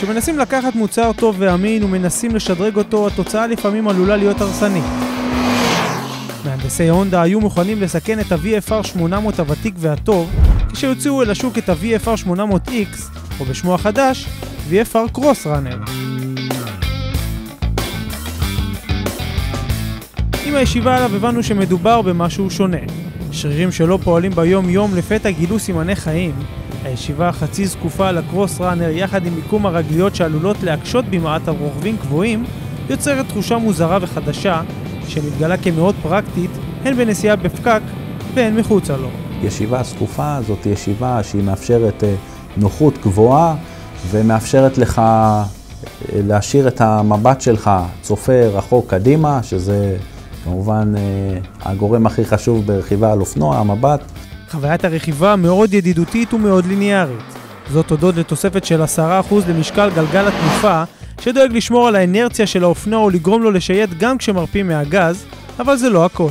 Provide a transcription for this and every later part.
כשמנסים לקחת מוצר טוב ואמין ומנסים לשדרג אותו, התוצאה לפעמים עלולה להיות הרסנית. מהנדסי הונדה היו מוכנים לסכן את ה-VFR 800 הוותיק והטוב, כשיוציאו אל השוק את ה-VFR 800X, או בשמו החדש, VFR Cross Runner. עם הישיבה עליו הבנו שמדובר במשהו שונה. שרירים שלא פועלים ביום יום לפתע גילו סימני חיים. הישיבה החצי זקופה על הקרוס ראנר יחד עם מיקום הרגליות שעלולות להקשות במעט על רוכבים גבוהים, יוצרת תחושה מוזרה וחדשה, שמתגלה כמאוד פרקטית, הן בנסיעה בפקק והן מחוצה לו. ישיבה זקופה זאת ישיבה שהיא מאפשרת אה, נוחות גבוהה ומאפשרת לך אה, להשאיר את המבט שלך צופה רחוק קדימה, שזה כמובן אה, הגורם הכי חשוב ברכיבה על אופנוע, המבט. חוויית הרכיבה מאוד ידידותית ומאוד ליניארית. זאת הודות לתוספת של 10% למשקל גלגל התנופה, שדואג לשמור על האנרציה של האופנוע ולגרום לו לשייט גם כשמרפים מהגז, אבל זה לא הכל.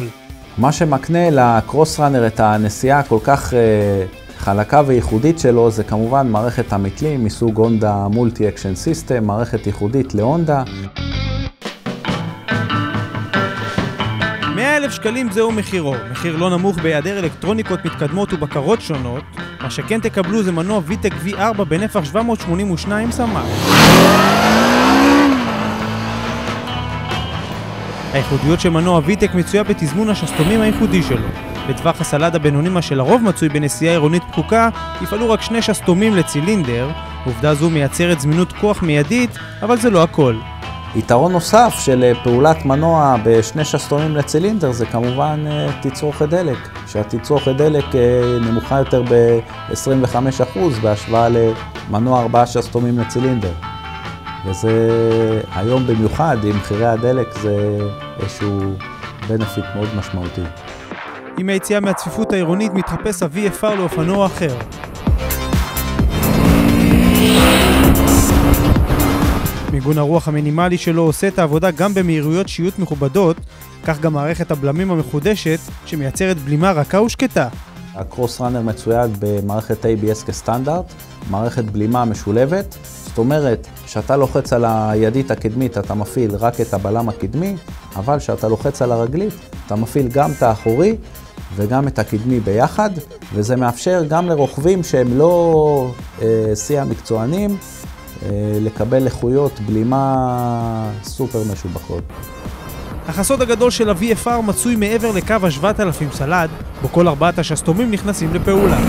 מה שמקנה לקרוסראנר את הנסיעה הכל כך אה, חלקה וייחודית שלו זה כמובן מערכת המתלים מסוג הונדה מולטי אקשן סיסטם, מערכת ייחודית להונדה. 100 אלף שקלים זהו מחירו, מחיר לא נמוך בהיעדר אלקטרוניקות מתקדמות ובקרות שונות, מה שכן תקבלו זה מנוע ויטק V4 בנפח 782 סמ"ק. הייחודיות של מנוע ויטק מצויה בתזמון השסתומים הייחודי שלו. בטווח הסלד הבינוני מה שלרוב מצוי בנסיעה עירונית פקוקה, יפעלו רק שני שסתומים לצילינדר. עובדה זו מייצרת זמינות כוח מיידית, אבל זה לא הכל. יתרון נוסף של אה, פעולת מנוע בשני שסתומים לצילינדר זה כמובן אה, תצרוכת דלק, שהתצרוכת דלק אה, נמוכה יותר ב-25% בהשוואה למנוע ארבעה שסתומים לצילינדר. וזה היום במיוחד עם מחירי הדלק זה איזשהו בנפיט מאוד משמעותי. עם היציאה מהצפיפות העירונית מתחפש ה-VFR לאופנוע אחר. מיגון הרוח המינימלי שלו עושה את העבודה גם במהירויות שיוט מכובדות, כך גם מערכת הבלמים המחודשת, שמייצרת בלימה רכה ושקטה. הקרוס ראנר מצויד במערכת ABS כסטנדרט, מערכת בלימה משולבת, זאת אומרת שאתה לוחץ על הידית הקדמית אתה מפעיל רק את הבלם הקדמי, אבל כשאתה לוחץ על הרגלית אתה מפעיל גם את האחורי וגם את הקדמי ביחד, וזה מאפשר גם לרוכבים שהם לא אה, המקצוענים לקבל איכויות בלימה סופר משובחות. אך הסוד הגדול של ה-VFR מצוי מעבר לקו ה-7000 סלד, בו כל ארבעת השסתומים נכנסים לפעולה.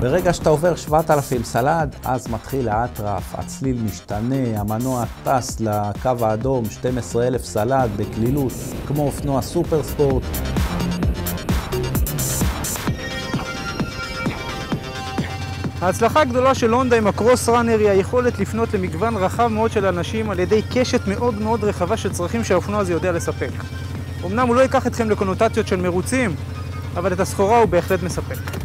ברגע שאתה עובר 7,000 סלד, אז מתחיל האטרף, הצליל משתנה, המנוע טס לקו האדום, 12,000 סלד בקלילות, כמו אופנוע סופר ספורט. ההצלחה הגדולה של הונדה עם הקרוס ראנר היא היכולת לפנות למגוון רחב מאוד של אנשים על ידי קשת מאוד מאוד רחבה של צרכים שהאופנוע הזה יודע לספק. אמנם הוא לא ייקח אתכם לקונוטציות של מרוצים, אבל את הסחורה הוא בהחלט מספק.